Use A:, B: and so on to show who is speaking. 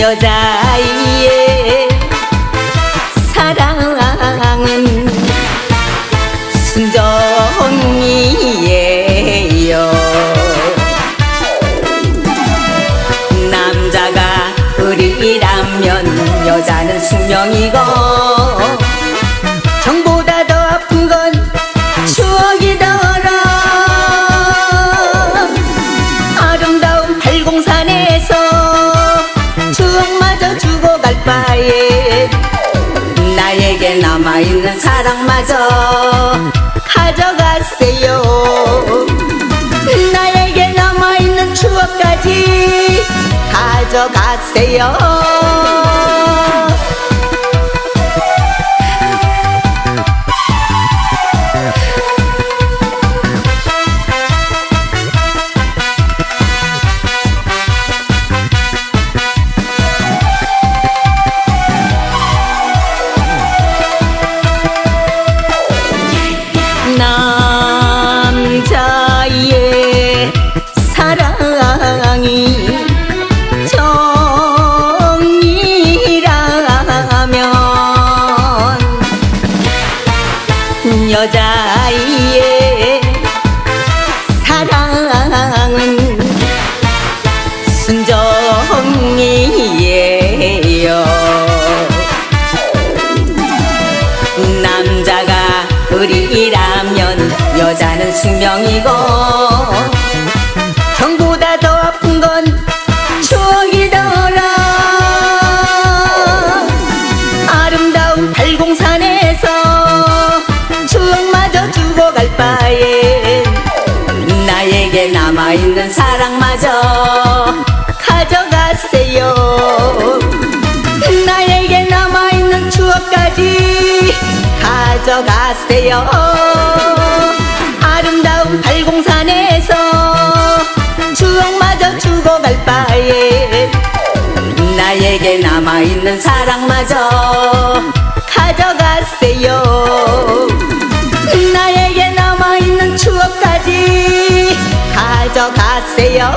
A: 여자의 사랑은 순정이에요. 남자가 의리라면 여자는 숙명이고 남아있는 사랑마저 가져가세요. 나에게 남아있는 추억까지 가져가세요 여자의 사랑은 순정이에요. 남자가 의리라면 여자는 숙명이고 정보다 더 아픈 건 남아있는 사랑마저 가져가세요. 나에게 남아있는 추억까지 가져가세요. 아름다운 팔공산에서 추억마저 주고 갈 바에 나에게 남아있는 사랑마저 가져가세요 가져가세요